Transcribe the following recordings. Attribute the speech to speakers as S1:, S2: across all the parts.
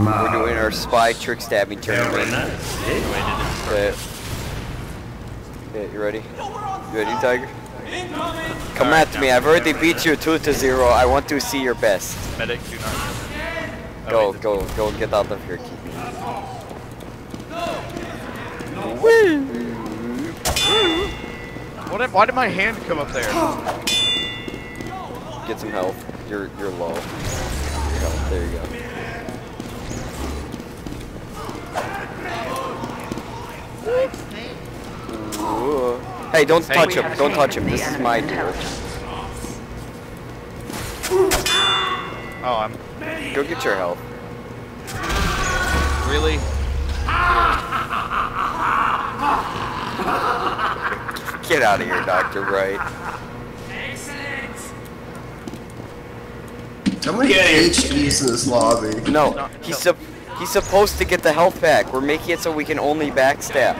S1: We're doing our spy trick stabbing tournament. Okay. Okay, you ready? You ready, Tyger? Come at me. I've already beat you 2 to 0. I want to see your best.
S2: Medic, do not. Oh,
S1: Go, go, go, get out of here, keep me. Woo!
S2: What, why did my hand come up there?
S1: Get some health. You're you're low. There you go. Hey, don't
S2: Hey.
S1: touch him. Don't touch him. This is my duel.
S2: Oh, I'm
S1: Go get your health.
S2: really.
S1: Get out of here, Doctor Wright.
S3: How many HEs in this lobby?
S1: No, he's sup he's supposed to get the health back. We're making it so we can only backstab.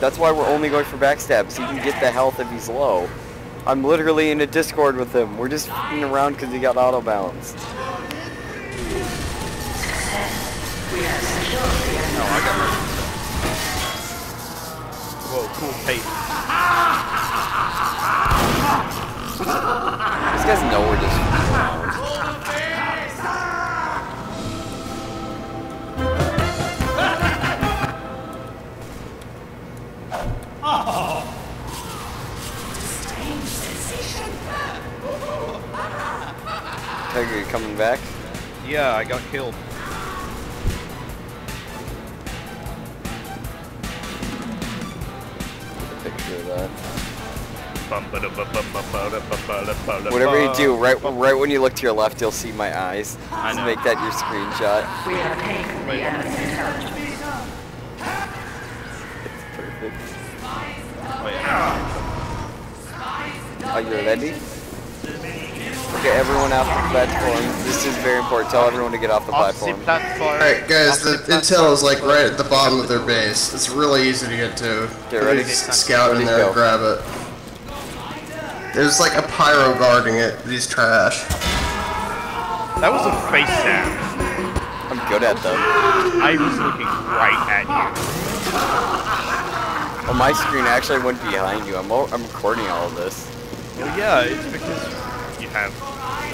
S1: That's why we're only going for backstabs. So he can get the health if he's low. I'm literally in a Discord with him. We're just f***ing around because he got auto balanced.
S2: No, I got hurt. Whoa, cool tape.
S1: These guys know we're just Tyger, you coming back?
S2: Yeah, I got killed.
S1: Picture of that.
S2: Whatever
S1: you do, right right when you look to your left, you'll see my eyes.
S2: I
S1: Just make that your screenshot.
S4: We have taken the enemy's intelligence.
S1: Are you ready? Okay, everyone off the platform. This is very important. Tell everyone to get off the platform.
S2: platform.
S3: Alright guys,
S2: Off
S3: the intel is like right at the bottom of their base. It's really easy to get to.
S1: Get ready.
S3: Scout in there and grab it. There's like a pyro guarding it. He's trash.
S2: That was a face stab.
S1: I'm good at them.
S2: I was looking right at you.
S1: On my screen, I actually went behind you. I'm, o- I'm recording all of this.
S2: Well, yeah, it's because you have.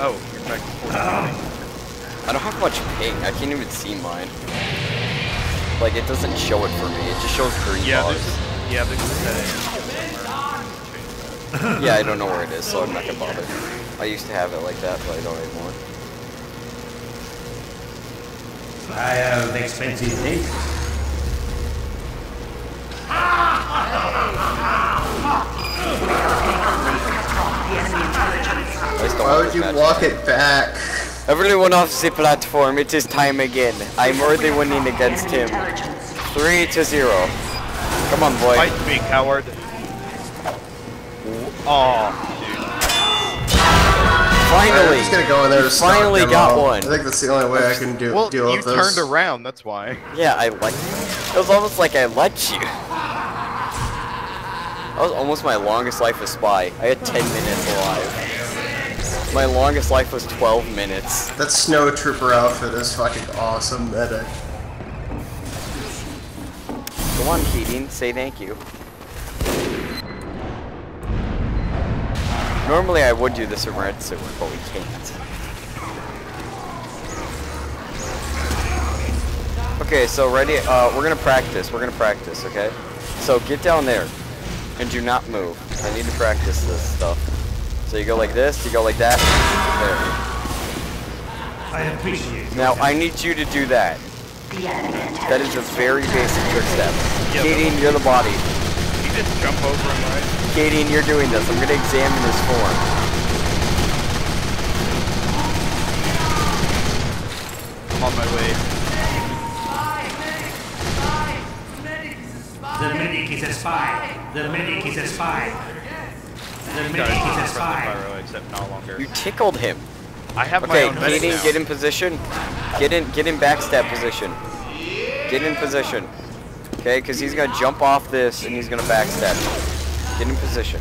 S2: Oh, you're back to 40.
S1: I don't have much ping. I can't even see mine. Like, it doesn't show it for me. It just shows green
S2: Yeah,
S1: bars.
S2: there's yeah, there's a setting.
S1: Yeah, I don't know where it is, so I'm not gonna bother. I used to have it like that, but I don't anymore.
S5: I have an expensive things.
S3: Walk it back?
S1: Everyone off the platform. It is time again. I'm already winning against him. Three to zero. Come on, boy.
S2: Fight me, coward. Oh,
S1: Finally.
S3: I'm just gonna go in there to
S1: finally got
S3: all.
S1: one.
S3: I think that's the only way I can do,
S2: well,
S3: deal
S2: you
S3: with this.
S2: turned around. That's why.
S1: Yeah, I like. It was almost like I let you. That was almost my longest life as spy. I had 10 minutes alive. My longest life was 12 minutes.
S3: That snow trooper outfit is fucking awesome, medic.
S1: Go on, Keating. Say thank you. Normally I would do this in red suit, but we can't. Okay, so ready? Uh, we're gonna practice. We're gonna practice, okay? So get down there and do not move. I need to practice this stuff. So you go like this, you go like that.
S5: I appreciate
S1: Now I need you to do that.
S4: The enemy intelligence.
S1: That is a very basic trick stab.
S2: Yeah,
S1: Keating, you're the body.
S2: You just jump over him, right?
S1: Katie, you're doing this. I'm gonna examine his form.
S2: I'm on my way.
S5: The medic is a spy. The medic is a spy. The
S2: Guys,
S5: medic is a
S2: friendly
S5: spy.
S2: pyro, except no longer.
S1: You tickled him.
S2: I have my
S1: Okay,
S2: own medic
S1: Katie, get in position. Get in, get in backstab position. Get in position. Okay, because he's gonna jump off this and he's gonna backstab. Get in position.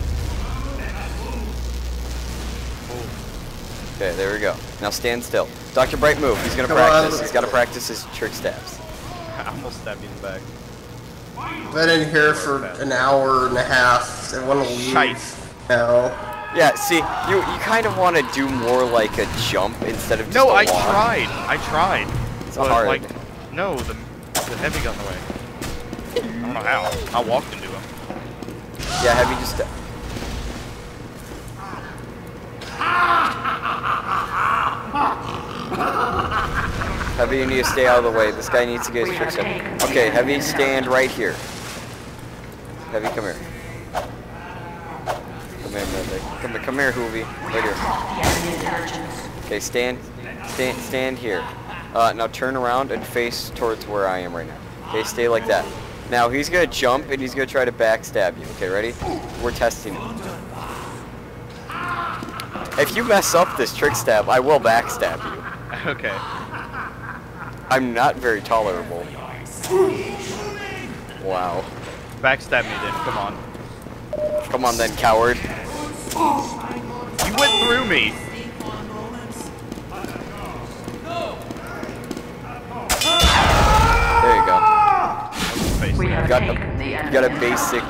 S1: Okay, there we go. Now stand still. Dr. Bright, move. He's gonna
S3: Come
S1: practice.
S3: on.
S1: He's gotta practice his trick stabs.
S2: I almost stabbed you in the back.
S3: Been in here for an hour and a half. I want to leave
S2: Shite.
S3: Now.
S1: Yeah, see, you you kind of want to do more like a jump instead of just
S2: No,
S1: a
S2: I
S1: walk.
S2: tried. I tried.
S1: It's
S2: but,
S1: hard.
S2: like, no, the the heavy got in the way. I don't know how. I walked into him.
S1: Yeah, heavy just. Heavy, you need to stay out of the way. This guy needs to get his tricks up. Okay, Heavy, stand right here. Heavy, come here. Come. Come come here, Hoovy. Right here.
S4: Clock the enemy intelligence.
S1: Okay, stand, stand, stand here. Uh, now turn around and face towards where I am right now. Okay, stay like that. Now he's gonna jump and he's gonna try to backstab you. Okay, ready? We're testing it. If you mess up this trick stab, I will backstab you.
S2: okay.
S1: I'm not very tolerable. Wow.
S2: Backstab me then. Come on.
S1: Come on then, coward.
S2: You went through me.
S1: There you go.
S4: We have
S1: Got a,
S4: the
S1: you got a basic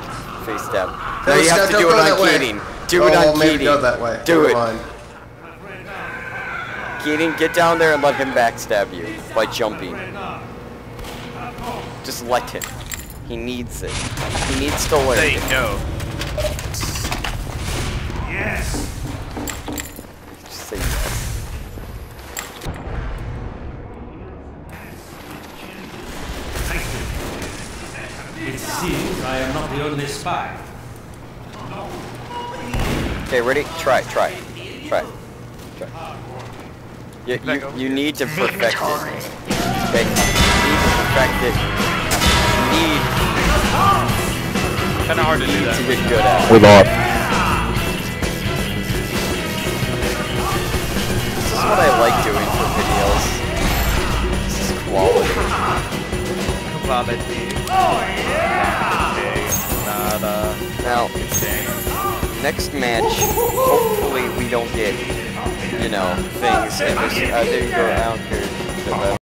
S1: face stab.
S3: No,
S1: Now you have to
S3: don't
S1: do
S3: go
S1: it
S3: that
S1: on
S3: way.
S1: Keating. Do
S3: oh,
S1: it
S3: well,
S1: on
S3: maybe
S1: Keating.
S3: go that way.
S1: Do
S3: Never
S1: it.
S3: mind.
S1: Keating, get down there and let him backstab you by jumping. Just let him. He needs it. He needs to learn.
S2: Say
S1: it.
S2: no.
S5: Yes. It seems I am not the only spy.
S1: Okay, ready? Try, try, try, try. You, you, you need to perfect it. Okay? You need to perfect it.
S2: Kind of hard to do
S1: to get good at it.
S6: We lost.
S1: This is what I like doing for videos. This is quality.
S2: Quality. Oh yeah. Nada.
S1: Now, next match, hopefully we don't get, you know, things in this. Uh, there you go, I don't care.